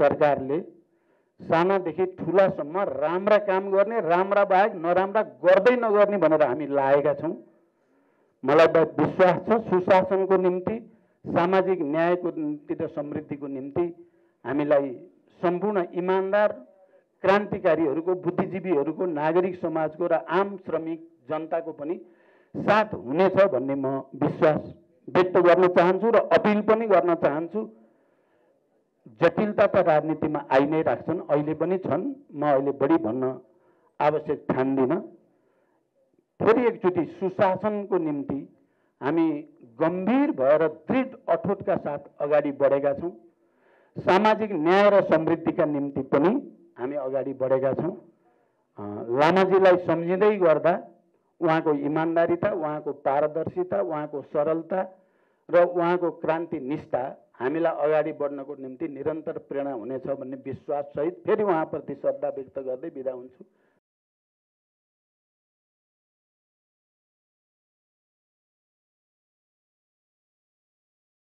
सरकारले सानादेखि ठुलासम्म राम्रा काम गर्ने राम्रा बाहेक नराम्रा गर्दै नगर्ने भनेर हामी लागेका छौँ। मलाई विश्वास छ सुशासनको निम्ति सामाजिक न्यायको निम्ति र समृद्धिको निम्ति हामीलाई सम्पूर्ण इमान्दार क्रान्तिकारीहरूको बुद्धिजीवीहरूको नागरिक समाजको र आम श्रमिक जनताको पनि साथ हुनेछ भन्ने म विश्वास व्यक्त गर्न चाहन्छु र अपिल पनि गर्न चाहन्छु। जटिलता त राजनीतिमा आइ नै राख्छन्। अहिले पनि छन्। म अहिले बढी भन्न आवश्यक ठान्दिनँ। फेरि एकचोटि सुशासनको निम्ति हामी गम्भीर भएर दृढ अठोटका साथ अगाडि बढेका छौँ। सामाजिक न्याय र समृद्धिका निम्ति पनि हामी अगाडि बढेका छौँ। लामाजीलाई सम्झिँदै गर्दा उहाँको इमान्दारिता उहाँको पारदर्शिता उहाँको सरलता र उहाँको क्रान्ति निष्ठा हामीलाई अगाडि बढ्नको निम्ति निरन्तर प्रेरणा हुनेछ भन्ने विश्वाससहित फेरि उहाँप्रति श्रद्धा व्यक्त गर्दै बिदा हुन्छु।